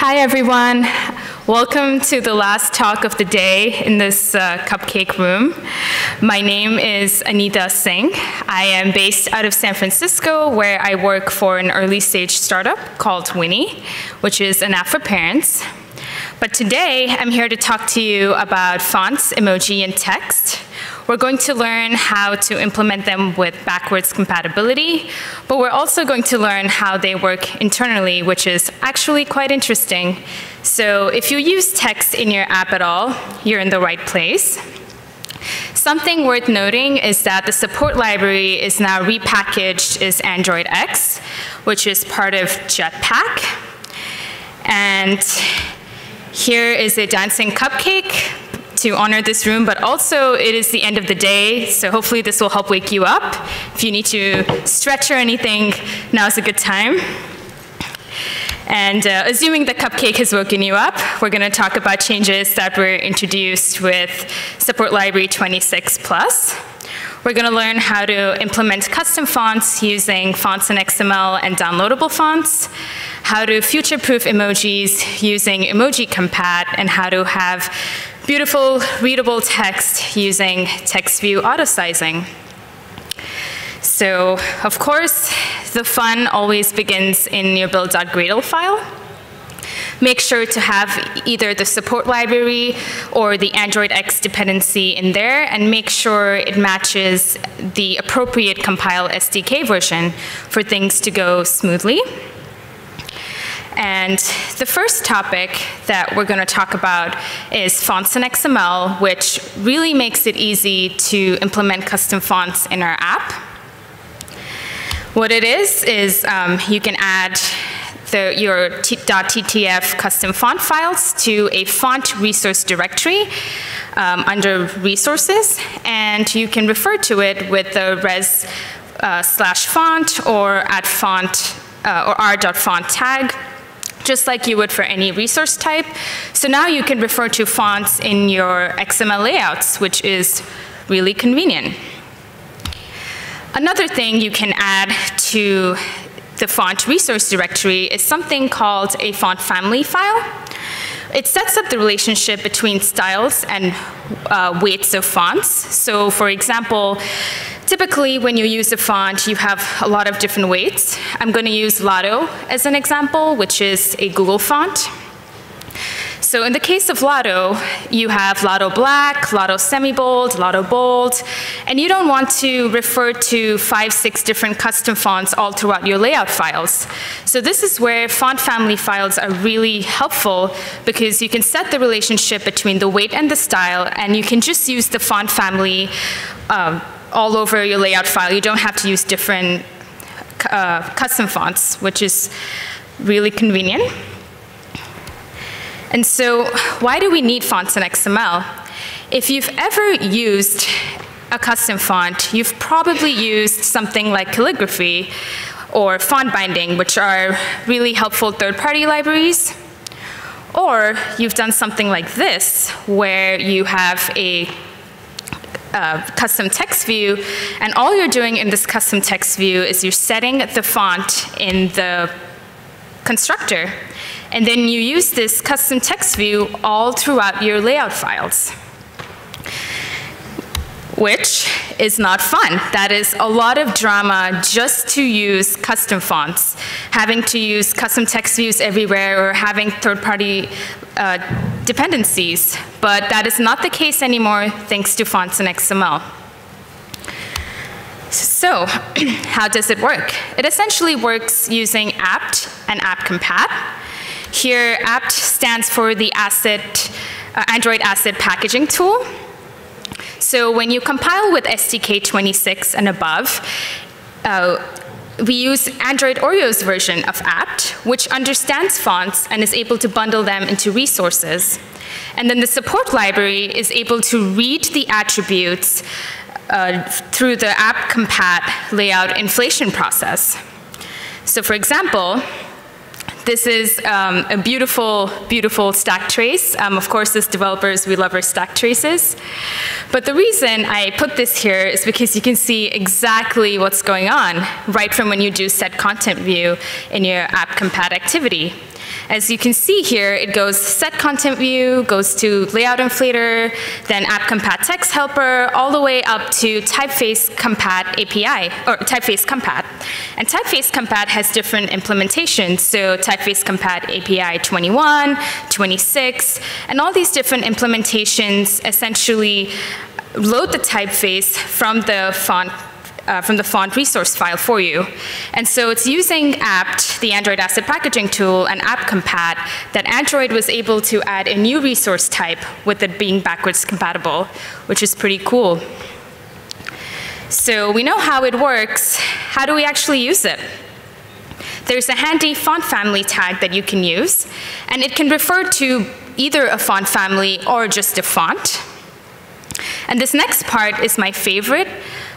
Hi, everyone. Welcome to the last talk of the day in this uh, cupcake room. My name is Anita Singh. I am based out of San Francisco, where I work for an early stage startup called Winnie, which is an app for parents. But today, I'm here to talk to you about fonts, emoji, and text. We're going to learn how to implement them with backwards compatibility, but we're also going to learn how they work internally, which is actually quite interesting. So if you use text in your app at all, you're in the right place. Something worth noting is that the support library is now repackaged as Android X, which is part of Jetpack. And here is a dancing cupcake to honor this room, but also it is the end of the day, so hopefully this will help wake you up. If you need to stretch or anything, now's a good time. And uh, assuming the cupcake has woken you up, we're going to talk about changes that were introduced with Support Library 26 Plus. We're going to learn how to implement custom fonts using fonts in XML and downloadable fonts, how to future-proof emojis using Emoji Compat, and how to have beautiful, readable text using text view auto-sizing. So, of course, the fun always begins in your build.gradle file. Make sure to have either the support library or the Android X dependency in there, and make sure it matches the appropriate compile SDK version for things to go smoothly. And the first topic that we're going to talk about is fonts in XML, which really makes it easy to implement custom fonts in our app. What it is, is um, you can add the, your .ttf custom font files to a font resource directory um, under resources, and you can refer to it with the res uh, slash font or at font uh, or r.font tag just like you would for any resource type. So now you can refer to fonts in your XML layouts, which is really convenient. Another thing you can add to the font resource directory is something called a font family file. It sets up the relationship between styles and uh, weights of fonts. So for example, typically when you use a font, you have a lot of different weights. I'm going to use Lato as an example, which is a Google font. So in the case of Lato, you have Lato Black, Lato Semi-Bold, Lato Bold, and you don't want to refer to five, six different custom fonts all throughout your layout files. So this is where font family files are really helpful because you can set the relationship between the weight and the style, and you can just use the font family um, all over your layout file. You don't have to use different uh, custom fonts, which is really convenient. And so why do we need fonts in XML? If you've ever used a custom font, you've probably used something like calligraphy or font binding, which are really helpful third-party libraries. Or you've done something like this, where you have a uh, custom text view, and all you're doing in this custom text view is you're setting the font in the constructor. And then you use this custom text view all throughout your layout files which is not fun. That is a lot of drama just to use custom fonts, having to use custom text views everywhere or having third-party uh, dependencies. But that is not the case anymore thanks to fonts in XML. So how does it work? It essentially works using apt and app compat. Here, apt stands for the asset, uh, Android asset packaging tool. So when you compile with SDK 26 and above, uh, we use Android Oreo's version of apt, which understands fonts and is able to bundle them into resources. And then the support library is able to read the attributes uh, through the app compat layout inflation process. So for example, this is um, a beautiful, beautiful stack trace. Um, of course, as developers, we love our stack traces. But the reason I put this here is because you can see exactly what's going on right from when you do set content view in your app compat activity. As you can see here, it goes set content view, goes to layout inflator, then app compat text helper, all the way up to typeface compat API, or typeface compat. And typeface compat has different implementations. So typeface compat API 21, 26, and all these different implementations essentially load the typeface from the font uh, from the font resource file for you. And so it's using apt, the Android asset packaging tool, and app compat that Android was able to add a new resource type with it being backwards compatible, which is pretty cool. So we know how it works. How do we actually use it? There's a handy font family tag that you can use, and it can refer to either a font family or just a font. And this next part is my favorite.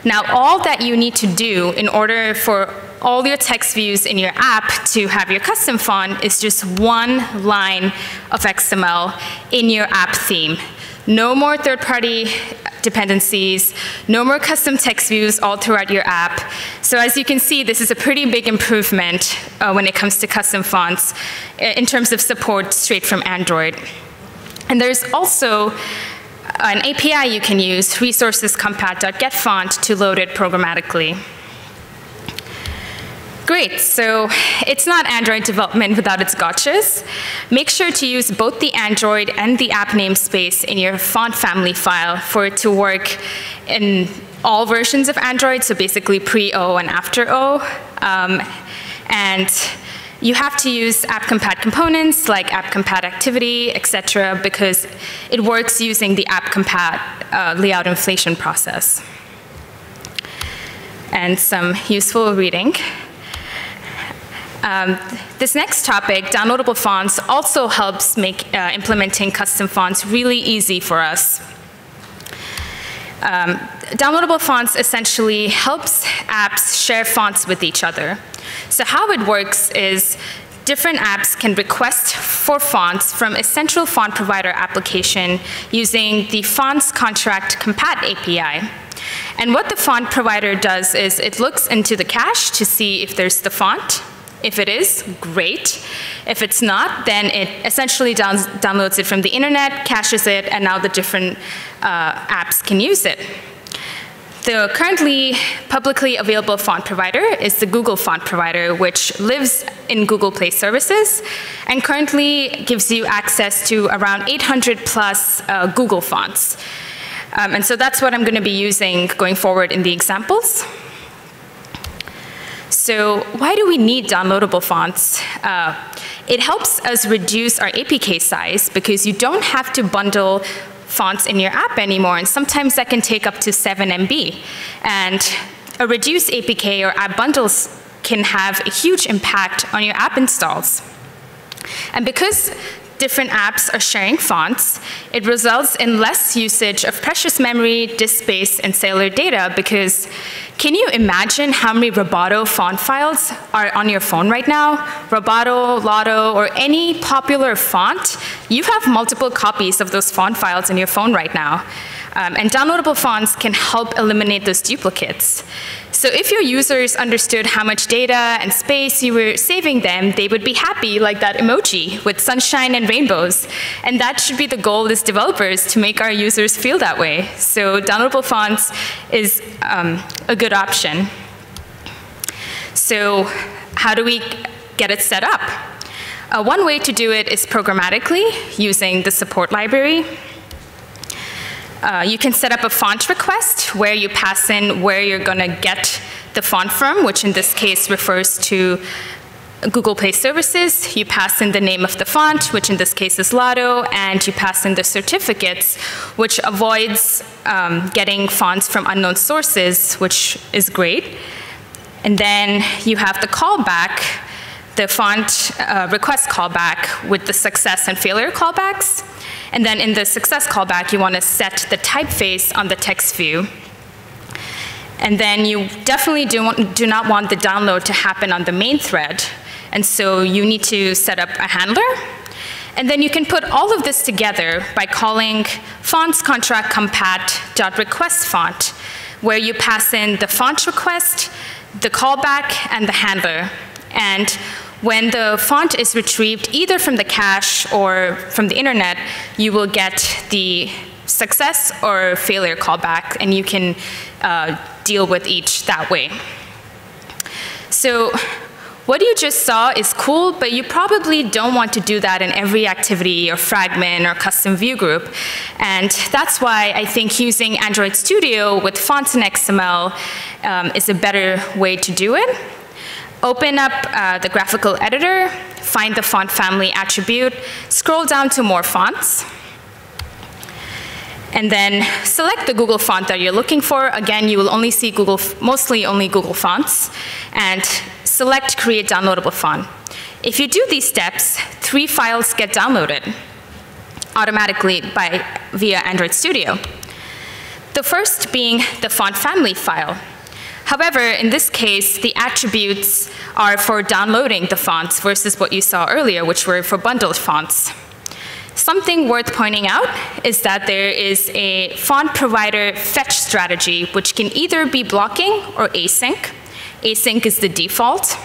Now, all that you need to do in order for all your text views in your app to have your custom font is just one line of XML in your app theme. No more third-party dependencies, no more custom text views all throughout your app. So as you can see, this is a pretty big improvement uh, when it comes to custom fonts uh, in terms of support straight from Android. And there's also an API you can use, resources compat.getFont, to load it programmatically. Great, so it's not Android development without its gotchas. Make sure to use both the Android and the app namespace in your font family file for it to work in all versions of Android, so basically pre-O and after O. Um, and you have to use app compat components like app compat activity, etc., because it works using the app compat uh, layout inflation process. And some useful reading. Um, this next topic, downloadable fonts, also helps make uh, implementing custom fonts really easy for us. Um, downloadable fonts essentially helps apps share fonts with each other. So how it works is different apps can request for fonts from a central font provider application using the fonts contract compat API. And what the font provider does is it looks into the cache to see if there's the font, if it is, great. If it's not, then it essentially down downloads it from the internet, caches it, and now the different uh, apps can use it. The currently publicly available font provider is the Google font provider, which lives in Google Play services and currently gives you access to around 800 plus uh, Google fonts. Um, and so that's what I'm going to be using going forward in the examples. So why do we need downloadable fonts? Uh, it helps us reduce our APK size because you don't have to bundle fonts in your app anymore, and sometimes that can take up to 7 MB. And a reduced APK or app bundles can have a huge impact on your app installs. And because different apps are sharing fonts, it results in less usage of precious memory, disk space, and cellular data because can you imagine how many Roboto font files are on your phone right now? Roboto, Lato, or any popular font, you have multiple copies of those font files in your phone right now. Um, and downloadable fonts can help eliminate those duplicates. So if your users understood how much data and space you were saving them, they would be happy like that emoji with sunshine and rainbows. And that should be the goal as developers, to make our users feel that way. So downloadable fonts is um, a good option. So how do we get it set up? Uh, one way to do it is programmatically using the support library. Uh, you can set up a font request where you pass in where you're going to get the font from, which in this case refers to Google Play Services. You pass in the name of the font, which in this case is Lato, and you pass in the certificates, which avoids um, getting fonts from unknown sources, which is great. And then you have the callback, the font uh, request callback with the success and failure callbacks. And then in the success callback, you want to set the typeface on the text view. And then you definitely do, do not want the download to happen on the main thread. And so you need to set up a handler. And then you can put all of this together by calling fonts contract compat.request font, where you pass in the font request, the callback, and the handler. And when the font is retrieved either from the cache or from the internet, you will get the success or failure callback, and you can uh, deal with each that way. So what you just saw is cool, but you probably don't want to do that in every activity or fragment or custom view group. And that's why I think using Android Studio with fonts and XML um, is a better way to do it. Open up uh, the graphical editor, find the font family attribute, scroll down to more fonts, and then select the Google font that you're looking for. Again, you will only see Google, mostly only Google fonts, and select Create Downloadable Font. If you do these steps, three files get downloaded automatically by, via Android Studio. The first being the font family file. However, in this case, the attributes are for downloading the fonts versus what you saw earlier, which were for bundled fonts. Something worth pointing out is that there is a font provider fetch strategy, which can either be blocking or async. Async is the default.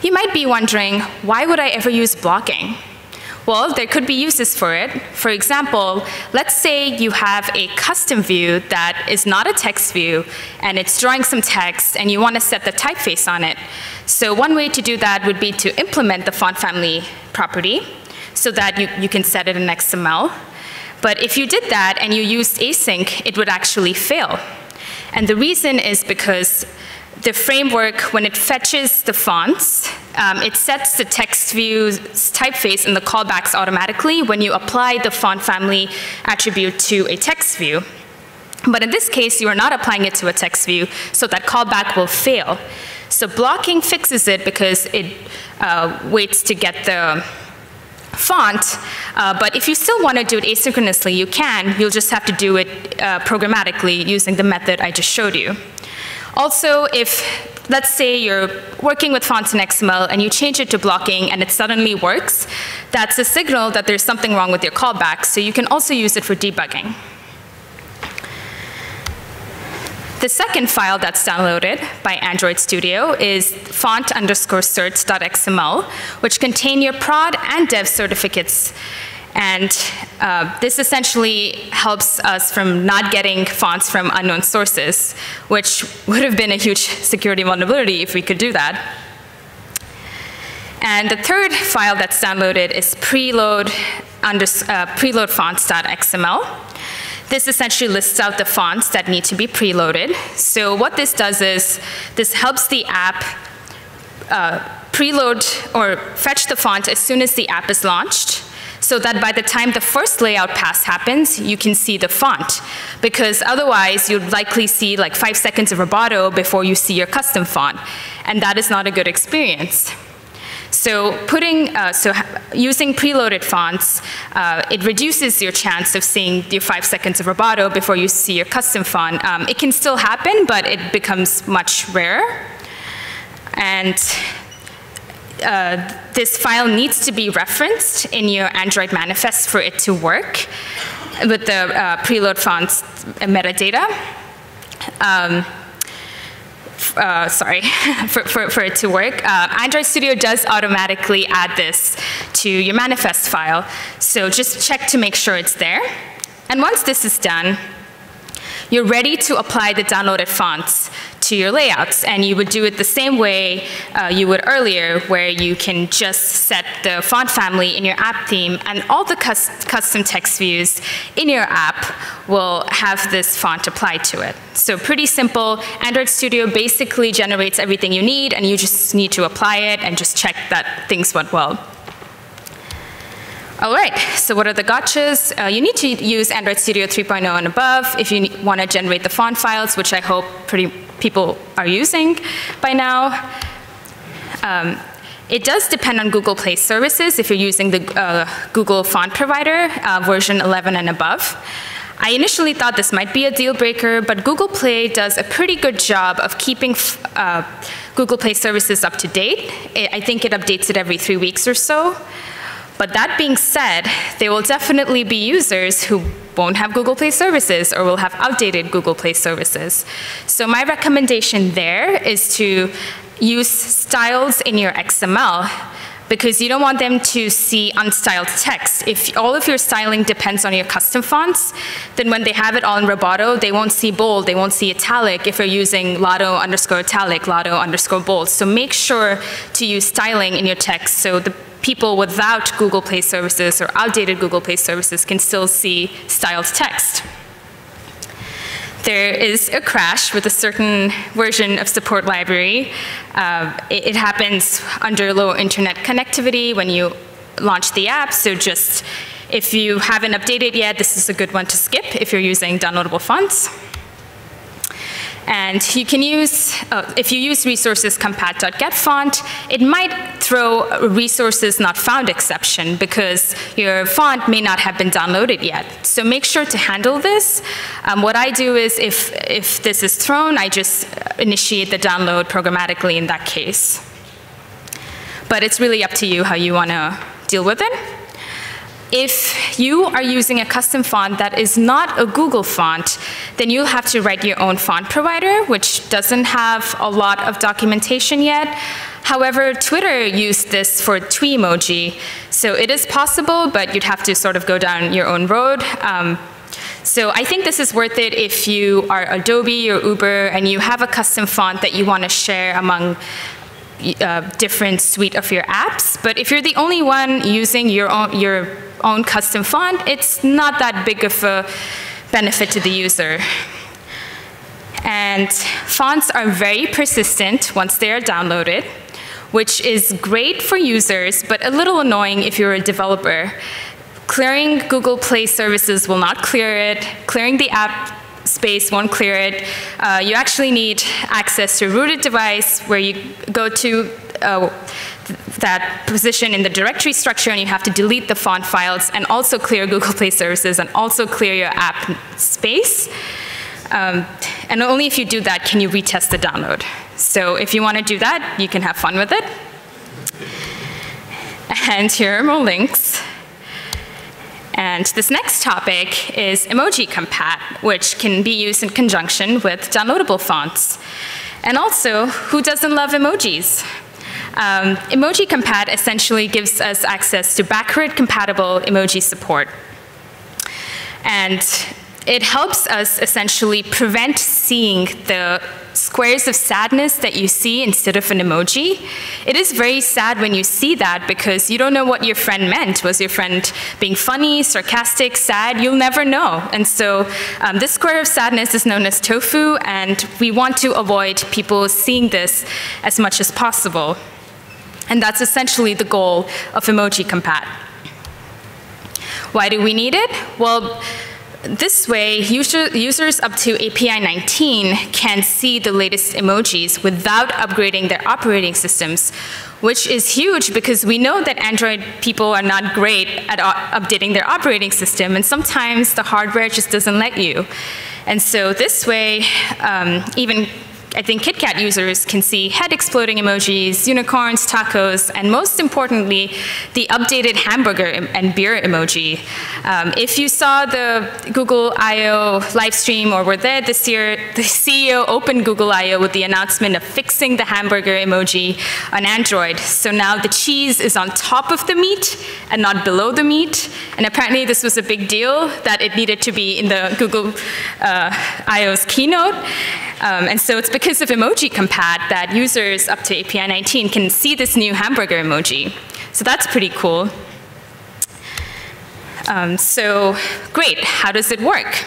You might be wondering, why would I ever use blocking? Well, there could be uses for it. For example, let's say you have a custom view that is not a text view, and it's drawing some text, and you want to set the typeface on it. So one way to do that would be to implement the font family property so that you, you can set it in XML. But if you did that and you used async, it would actually fail. And the reason is because the framework, when it fetches the fonts, um, it sets the text view's typeface and the callbacks automatically when you apply the font family attribute to a text view. But in this case, you are not applying it to a text view, so that callback will fail. So blocking fixes it because it uh, waits to get the font, uh, but if you still want to do it asynchronously, you can. You'll just have to do it uh, programmatically using the method I just showed you. Also, if, let's say you're working with fonts in XML and you change it to blocking and it suddenly works, that's a signal that there's something wrong with your callback, so you can also use it for debugging. The second file that's downloaded by Android Studio is font underscore certs.xml, which contain your prod and dev certificates and uh, this essentially helps us from not getting fonts from unknown sources, which would have been a huge security vulnerability if we could do that. And the third file that's downloaded is preload, under, uh, preloadfonts.xml. This essentially lists out the fonts that need to be preloaded. So what this does is this helps the app uh, preload or fetch the font as soon as the app is launched so that by the time the first layout pass happens, you can see the font. Because otherwise, you'd likely see like five seconds of Roboto before you see your custom font. And that is not a good experience. So putting, uh, so using preloaded fonts, uh, it reduces your chance of seeing your five seconds of Roboto before you see your custom font. Um, it can still happen, but it becomes much rarer. And uh, this file needs to be referenced in your Android manifest for it to work with the uh, preload fonts metadata. Um, uh, sorry, for, for, for, it to work. Uh, Android Studio does automatically add this to your manifest file, so just check to make sure it's there. And once this is done, you're ready to apply the downloaded fonts to your layouts. And you would do it the same way uh, you would earlier, where you can just set the font family in your app theme, and all the cus custom text views in your app will have this font applied to it. So pretty simple. Android Studio basically generates everything you need, and you just need to apply it and just check that things went well. All right, so what are the gotchas? Uh, you need to use Android Studio 3.0 and above if you want to generate the font files, which I hope pretty people are using by now. Um, it does depend on Google Play services if you're using the uh, Google font provider, uh, version 11 and above. I initially thought this might be a deal breaker, but Google Play does a pretty good job of keeping uh, Google Play services up to date. I think it updates it every three weeks or so. But that being said, there will definitely be users who won't have Google Play services or will have outdated Google Play services. So my recommendation there is to use styles in your XML because you don't want them to see unstyled text. If all of your styling depends on your custom fonts, then when they have it all in Roboto, they won't see bold, they won't see italic if you're using Lato underscore italic, Lato underscore bold. So make sure to use styling in your text so the people without Google Play services or outdated Google Play services can still see styled text there is a crash with a certain version of support library. Uh, it, it, happens under low internet connectivity when you launch the app, so just if you haven't updated yet, this is a good one to skip if you're using downloadable fonts. And you can use, uh, if you use resources compat.getFont, it might throw a resources not found exception because your font may not have been downloaded yet. So make sure to handle this. Um, what I do is if, if this is thrown, I just initiate the download programmatically in that case. But it's really up to you how you want to deal with it. If you are using a custom font that is not a Google font, then you'll have to write your own font provider, which doesn't have a lot of documentation yet. However, Twitter used this for Twemoji, so it is possible, but you'd have to sort of go down your own road. Um, so I think this is worth it if you are Adobe or Uber and you have a custom font that you want to share among uh, different suite of your apps. But if you're the only one using your own, your own custom font, it's not that big of a benefit to the user. And fonts are very persistent once they are downloaded, which is great for users, but a little annoying if you're a developer. Clearing Google Play services will not clear it. Clearing the app space won't clear it. Uh, you actually need access to a rooted device where you go to uh, that position in the directory structure and you have to delete the font files and also clear Google Play services and also clear your app space. Um, and only if you do that can you retest the download. So if you want to do that, you can have fun with it. And here are more links. And this next topic is emoji compat, which can be used in conjunction with downloadable fonts. And also, who doesn't love emojis? Um, emoji Compat essentially gives us access to backward compatible emoji support. And it helps us essentially prevent seeing the squares of sadness that you see instead of an emoji. It is very sad when you see that because you don't know what your friend meant. Was your friend being funny, sarcastic, sad? You'll never know. And so um, this square of sadness is known as tofu, and we want to avoid people seeing this as much as possible. And that's essentially the goal of Emoji Compat. Why do we need it? Well, this way, user, users up to API 19 can see the latest emojis without upgrading their operating systems, which is huge because we know that Android people are not great at updating their operating system, and sometimes the hardware just doesn't let you. And so this way, um, even I think KitKat users can see head exploding emojis, unicorns, tacos, and most importantly, the updated hamburger and beer emoji. Um, if you saw the Google I.O. live stream or were there this year, the CEO opened Google I.O. with the announcement of fixing the hamburger emoji on Android. So now the cheese is on top of the meat and not below the meat. And apparently this was a big deal that it needed to be in the Google uh, I.O.'s keynote. Um, and so it's because of emoji compat that users up to API 19 can see this new hamburger emoji. So that's pretty cool. Um, so great, how does it work?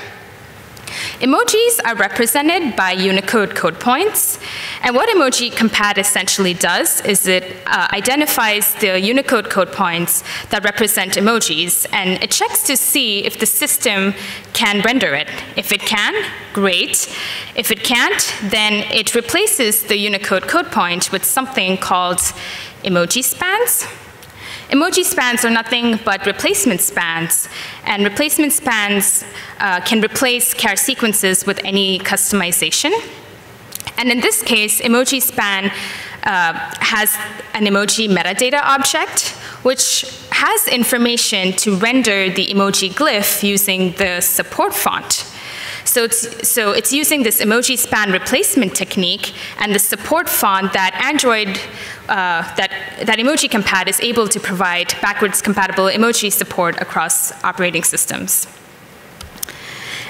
Emojis are represented by Unicode code points. And what Emoji Compat essentially does is it uh, identifies the Unicode code points that represent emojis, and it checks to see if the system can render it. If it can, great. If it can't, then it replaces the Unicode code point with something called emoji spans. Emoji spans are nothing but replacement spans, and replacement spans uh, can replace char sequences with any customization. And in this case, emoji span uh, has an emoji metadata object, which has information to render the emoji glyph using the support font. So it's, so it's using this emoji span replacement technique and the support font that Android, uh, that, that Emoji Compat is able to provide backwards compatible emoji support across operating systems.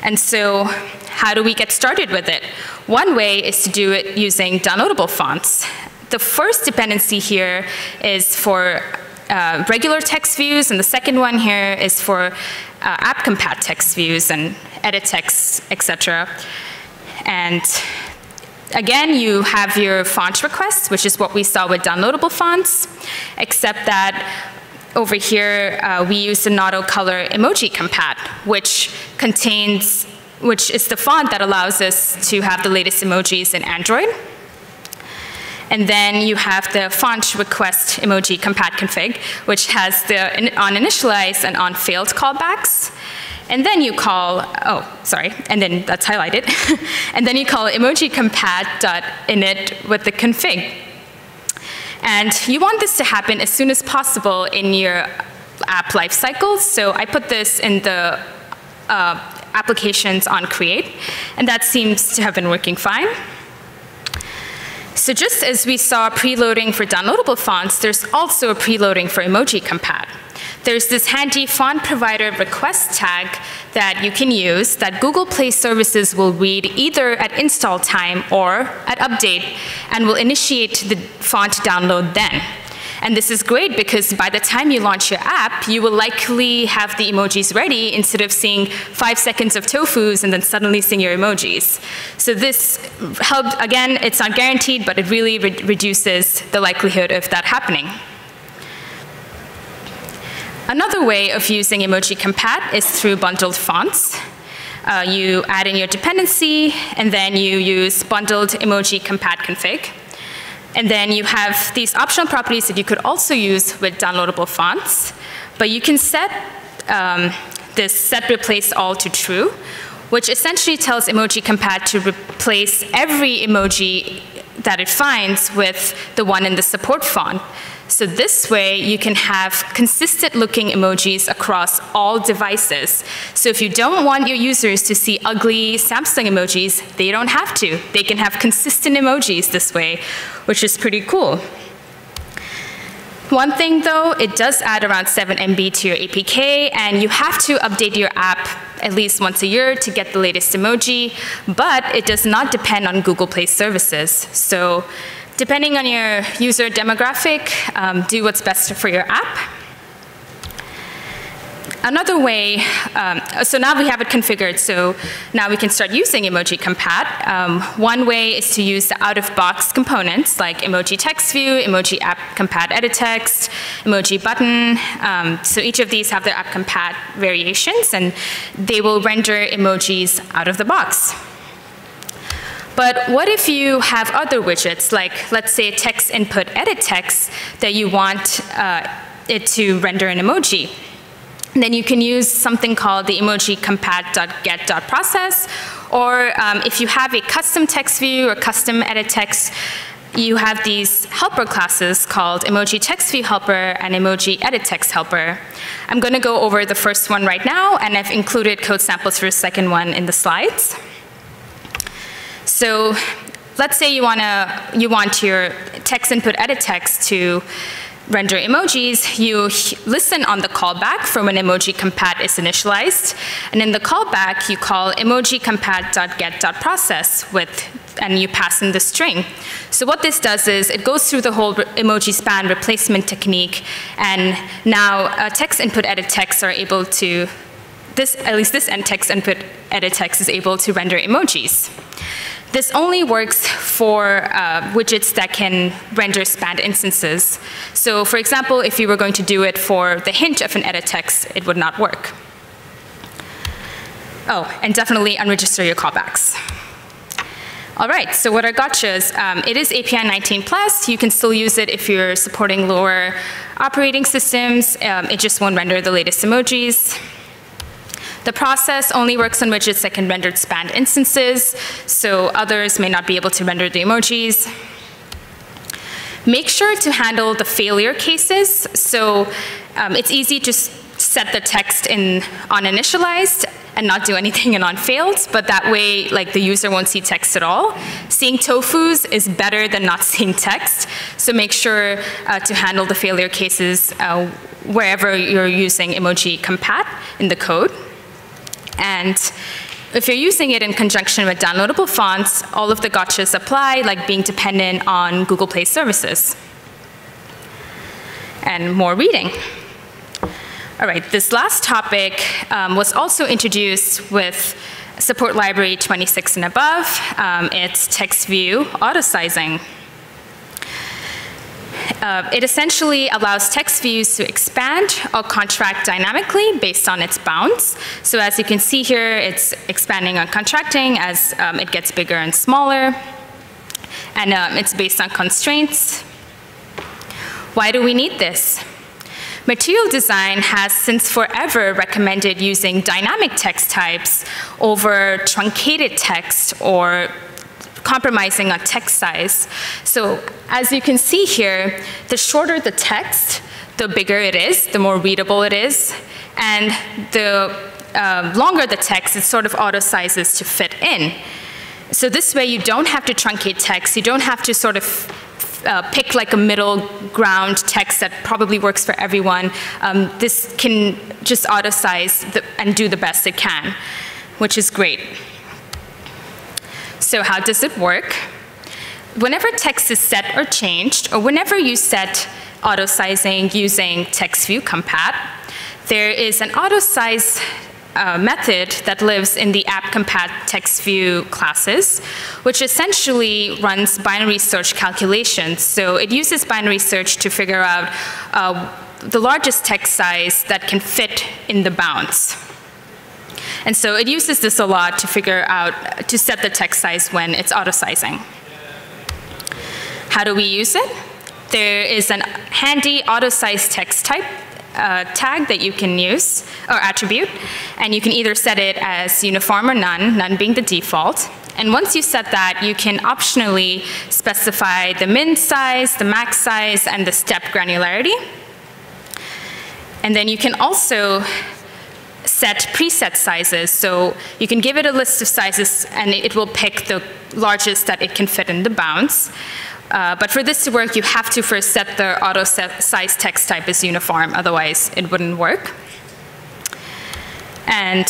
And so how do we get started with it? One way is to do it using downloadable fonts. The first dependency here is for uh, regular text views, and the second one here is for uh, app compat text views and edit text, etc. And again, you have your font requests, which is what we saw with downloadable fonts, except that over here, uh, we use the Noto Color Emoji Compat, which contains, which is the font that allows us to have the latest emojis in Android. And then you have the font request emoji compat config, which has the on initialize and on failed callbacks. And then you call, oh, sorry, and then that's highlighted. and then you call emoji compat.init with the config. And you want this to happen as soon as possible in your app lifecycle. So I put this in the uh, applications on create, and that seems to have been working fine. So just as we saw preloading for downloadable fonts, there's also a preloading for emoji compat. There's this handy font provider request tag that you can use that Google Play services will read either at install time or at update and will initiate the font download then. And this is great because by the time you launch your app, you will likely have the emojis ready instead of seeing five seconds of tofus and then suddenly seeing your emojis. So this helps, again, it's not guaranteed, but it really re reduces the likelihood of that happening. Another way of using Emoji Compat is through bundled fonts. Uh, you add in your dependency, and then you use bundled emoji compat config. And then you have these optional properties that you could also use with downloadable fonts. But you can set um, this set replace all to true, which essentially tells Emoji Compat to replace every emoji that it finds with the one in the support font. So this way, you can have consistent looking emojis across all devices. So if you don't want your users to see ugly Samsung emojis, they don't have to. They can have consistent emojis this way, which is pretty cool. One thing though, it does add around 7 MB to your APK, and you have to update your app at least once a year to get the latest emoji, but it does not depend on Google Play services. So Depending on your user demographic, um, do what's best for your app. Another way, um, so now we have it configured, so now we can start using Emoji Compat. Um, one way is to use the out-of-box components like Emoji Text View, Emoji App Compat Edit Text, Emoji Button. Um, so each of these have their App Compat variations, and they will render emojis out of the box. But what if you have other widgets, like let's say a text input edit text that you want uh, it to render an emoji? Then you can use something called the emoji compat.get.process, or um, if you have a custom text view or custom edit text, you have these helper classes called emoji text view helper and emoji edit text helper. I'm going to go over the first one right now, and I've included code samples for the second one in the slides. So let's say you, wanna, you want your text input edit text to render emojis, you listen on the callback from when emoji compat is initialized. And in the callback, you call emoji compat.get.process with, and you pass in the string. So what this does is it goes through the whole emoji span replacement technique, and now uh, text input edit texts are able to, this, at least this end text input edit text is able to render emojis. This only works for uh, widgets that can render spanned instances. So for example, if you were going to do it for the hint of an edit text, it would not work. Oh, and definitely unregister your callbacks. All right, so what are gotchas? Um, it is API 19 plus. You can still use it if you're supporting lower operating systems. Um, it just won't render the latest emojis. The process only works on widgets that can render spanned instances, so others may not be able to render the emojis. Make sure to handle the failure cases. So um, it's easy to set the text in on initialized and not do anything in on failed, but that way like the user won't see text at all. Seeing tofus is better than not seeing text, so make sure uh, to handle the failure cases uh, wherever you're using emoji compat in the code. And if you're using it in conjunction with downloadable fonts, all of the gotchas apply, like being dependent on Google Play services. And more reading. All right, this last topic um, was also introduced with support library 26 and above. Um, it's text view auto sizing. Uh, it essentially allows text views to expand or contract dynamically based on its bounds. So as you can see here, it's expanding and contracting as um, it gets bigger and smaller. And um, it's based on constraints. Why do we need this? Material design has since forever recommended using dynamic text types over truncated text or compromising on text size. So as you can see here, the shorter the text, the bigger it is, the more readable it is, and the uh, longer the text, it sort of auto sizes to fit in. So this way you don't have to truncate text, you don't have to sort of uh, pick like a middle ground text that probably works for everyone. Um, this can just auto size and do the best it can, which is great. So how does it work? Whenever text is set or changed, or whenever you set auto sizing using text view compat, there is an auto size uh, method that lives in the app compat text view classes, which essentially runs binary search calculations. So it uses binary search to figure out uh, the largest text size that can fit in the bounds. And so it uses this a lot to figure out, to set the text size when it's auto-sizing. How do we use it? There is a handy auto-size text type uh, tag that you can use, or attribute, and you can either set it as uniform or none, none being the default. And once you set that, you can optionally specify the min size, the max size, and the step granularity. And then you can also set preset sizes. So you can give it a list of sizes and it will pick the largest that it can fit in the bounds. Uh, but for this to work, you have to first set the auto set size text type as uniform, otherwise it wouldn't work. And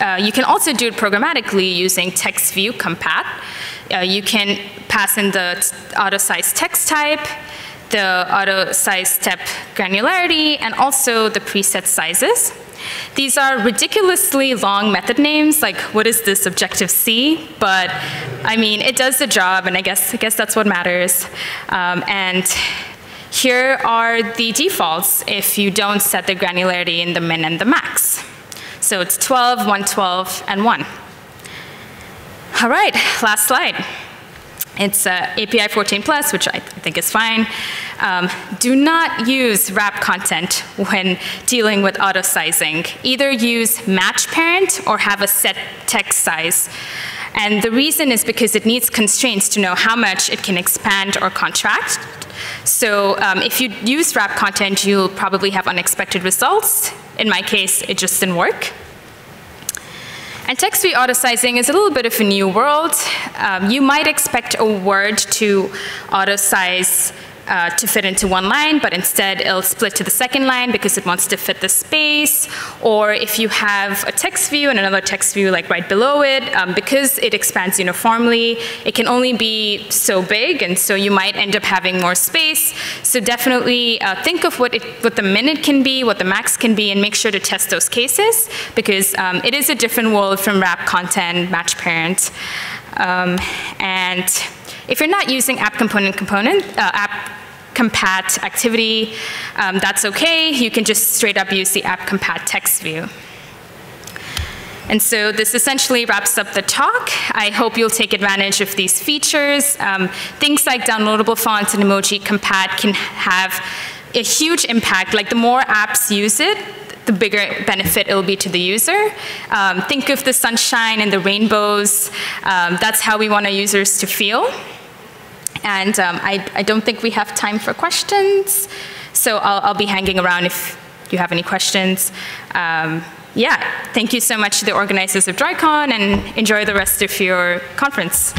uh, you can also do it programmatically using text view compat. Uh, you can pass in the auto size text type, the auto size step granularity, and also the preset sizes. These are ridiculously long method names, like what is this Objective-C? But I mean, it does the job, and I guess, I guess that's what matters. Um, and here are the defaults if you don't set the granularity in the min and the max. So it's 12, 112, and 1. All right, last slide. It's uh, API 14 plus, which I think is fine. Um, do not use wrap content when dealing with auto sizing. Either use match parent or have a set text size. And the reason is because it needs constraints to know how much it can expand or contract. So um, if you use wrap content, you'll probably have unexpected results. In my case, it just didn't work. And text-view auto-sizing is a little bit of a new world. Um, you might expect a word to auto-size uh, to fit into one line, but instead it'll split to the second line because it wants to fit the space. Or if you have a text view and another text view like right below it, um, because it expands uniformly, it can only be so big, and so you might end up having more space. So definitely uh, think of what, it, what the minute can be, what the max can be, and make sure to test those cases because um, it is a different world from wrap content, match parent. Um, and if you're not using app component component, uh, app compat activity, um, that's okay. You can just straight up use the app compat text view. And so this essentially wraps up the talk. I hope you'll take advantage of these features. Um, things like downloadable fonts and emoji compat can have a huge impact. Like the more apps use it, the bigger benefit it will be to the user. Um, think of the sunshine and the rainbows. Um, that's how we want our users to feel. And um, I, I, don't think we have time for questions, so I'll, I'll, be hanging around if you have any questions. Um, yeah, thank you so much to the organizers of droidcon and enjoy the rest of your conference.